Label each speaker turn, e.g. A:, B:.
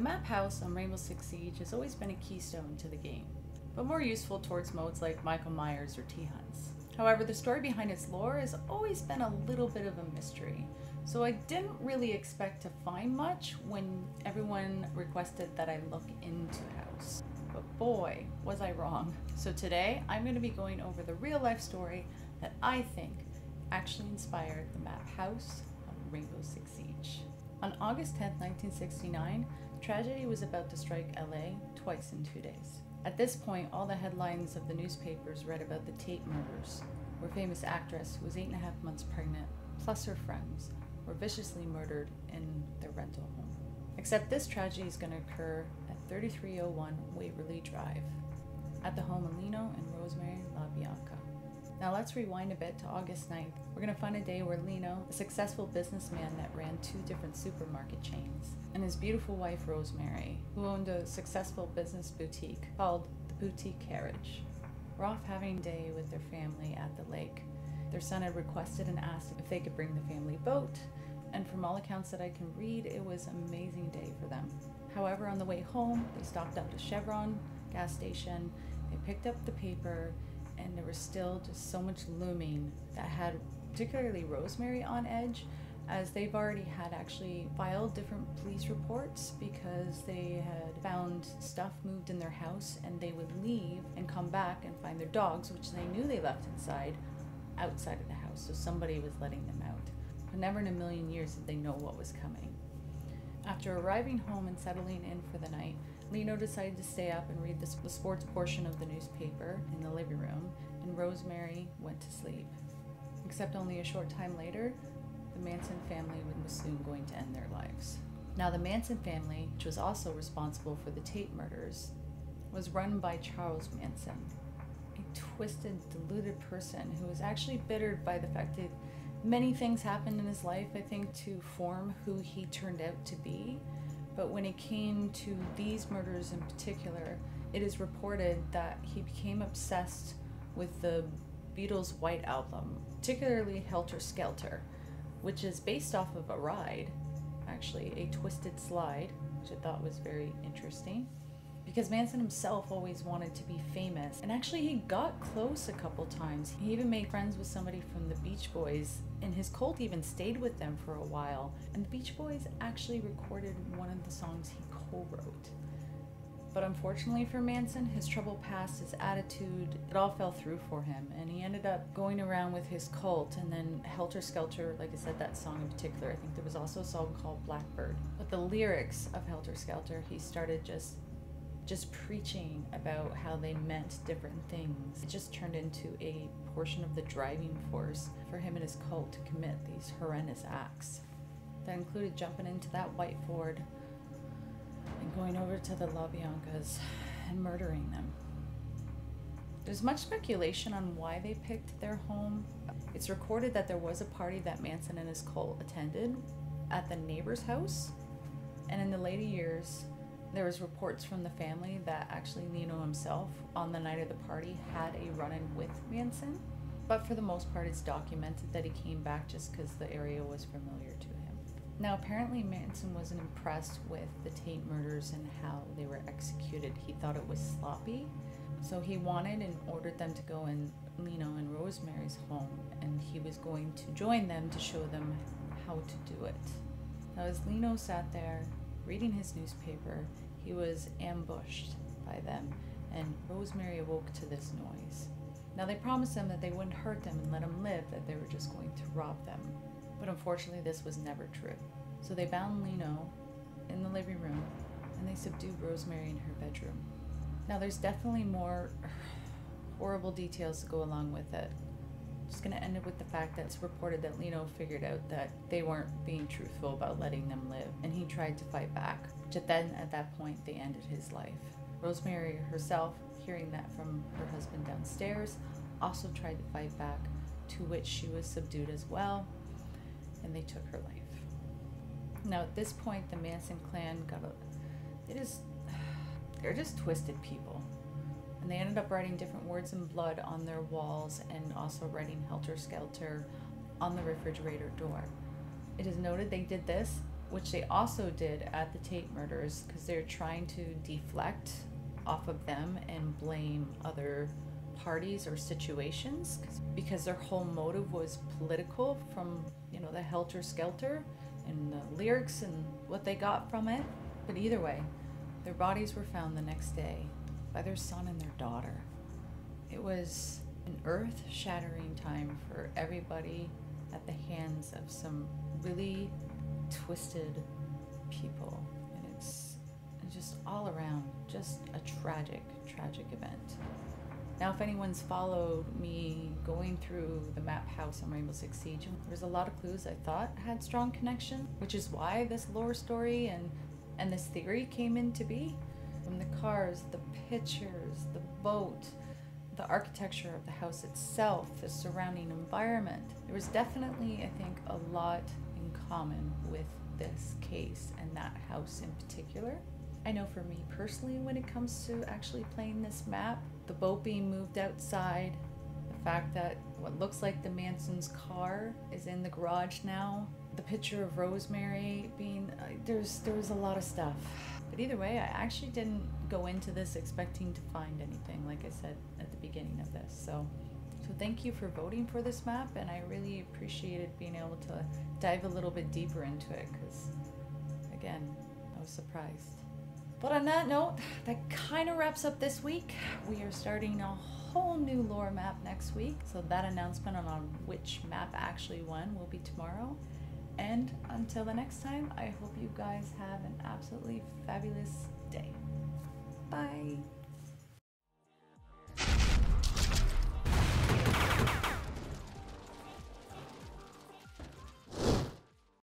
A: The map house on Rainbow Six Siege has always been a keystone to the game, but more useful towards modes like Michael Myers or T-Hunts. However, the story behind its lore has always been a little bit of a mystery, so I didn't really expect to find much when everyone requested that I look into House. But boy, was I wrong. So today, I'm going to be going over the real life story that I think actually inspired the map House of Rainbow Six Siege. On August 10, 1969, tragedy was about to strike LA twice in two days. At this point, all the headlines of the newspapers read about the Tate murders, where famous actress who was eight and a half months pregnant, plus her friends, were viciously murdered in their rental home. Except this tragedy is going to occur at 3301 Waverly Drive, at the home of Leno and Rosemary LaBianca. Now let's rewind a bit to August 9th. We're going to find a day where Leno, a successful businessman that ran two different supermarket chains, and his beautiful wife Rosemary, who owned a successful business boutique called the Boutique Carriage, were off having day with their family at the lake. Their son had requested and asked if they could bring the family boat, and from all accounts that I can read, it was an amazing day for them. However, on the way home, they stopped up to Chevron gas station, they picked up the paper, and there was still just so much looming that had particularly Rosemary on edge as they've already had actually filed different police reports because they had found stuff moved in their house and they would leave and come back and find their dogs, which they knew they left inside, outside of the house. So somebody was letting them out. But never in a million years did they know what was coming. After arriving home and settling in for the night, Leno decided to stay up and read the, the sports portion of the newspaper in the living room, and Rosemary went to sleep. Except only a short time later, the Manson family was soon going to end their lives. Now, the Manson family, which was also responsible for the Tate murders, was run by Charles Manson, a twisted, deluded person who was actually bittered by the fact that many things happened in his life, I think, to form who he turned out to be. But when it came to these murders in particular, it is reported that he became obsessed with the Beatles' White Album, particularly Helter Skelter, which is based off of a ride, actually, a twisted slide, which I thought was very interesting. Because Manson himself always wanted to be famous, and actually, he got close a couple times. He even made friends with somebody from the Beach Boys, and his cult even stayed with them for a while. And the Beach Boys actually recorded one of the songs he co wrote. But unfortunately for Manson, his troubled past, his attitude, it all fell through for him. And he ended up going around with his cult and then Helter Skelter, like I said, that song in particular. I think there was also a song called Blackbird. But the lyrics of Helter Skelter, he started just just preaching about how they meant different things. It just turned into a portion of the driving force for him and his cult to commit these horrendous acts. That included jumping into that white Ford and going over to the LaBiancas and murdering them. There's much speculation on why they picked their home. It's recorded that there was a party that Manson and his cult attended at the neighbor's house, and in the later years, there was reports from the family that actually Leno himself, on the night of the party, had a run-in with Manson. But for the most part, it's documented that he came back just because the area was familiar to him. Now, apparently, Manson wasn't impressed with the Tate murders and how they were executed. He thought it was sloppy. So he wanted and ordered them to go in Leno and Rosemary's home, and he was going to join them to show them how to do it. Now, as Leno sat there reading his newspaper, he was ambushed by them, and Rosemary awoke to this noise. Now, they promised them that they wouldn't hurt them and let them live, that they were just going to rob them. But unfortunately, this was never true. So they bound Leno in the living room and they subdued Rosemary in her bedroom. Now, there's definitely more horrible details to go along with it. Just gonna end it with the fact that it's reported that Leno figured out that they weren't being truthful about letting them live, and he tried to fight back. But then, at that point, they ended his life. Rosemary herself, hearing that from her husband downstairs, also tried to fight back, to which she was subdued as well, and they took her life. Now, at this point, the Manson clan got a. It is. They're just twisted people. And they ended up writing different words in blood on their walls and also writing Helter Skelter on the refrigerator door. It is noted they did this which they also did at the Tate murders because they're trying to deflect off of them and blame other parties or situations because their whole motive was political from you know the helter skelter and the lyrics and what they got from it. But either way their bodies were found the next day by their son and their daughter. It was an earth shattering time for everybody at the hands of some really twisted people. And it's just all around just a tragic tragic event now, if anyone's followed me going through the map house on Rainbow Six Siege, there's a lot of clues I thought had strong connection, which is why this lore story and and this theory came into be. From the cars, the pictures, the boat, the architecture of the house itself, the surrounding environment. There was definitely, I think, a lot in common with this case and that house in particular. I know for me personally, when it comes to actually playing this map, the boat being moved outside, the fact that what looks like the Manson's car is in the garage now, the picture of Rosemary being uh, there's there was a lot of stuff. But either way, I actually didn't go into this expecting to find anything, like I said at the beginning of this. So, so thank you for voting for this map, and I really appreciated being able to dive a little bit deeper into it because, again, I was surprised. But on that note, that kind of wraps up this week. We are starting a whole new lore map next week, so that announcement on which map actually won will be tomorrow. And until the next time, I hope you guys have an absolutely fabulous day. Bye.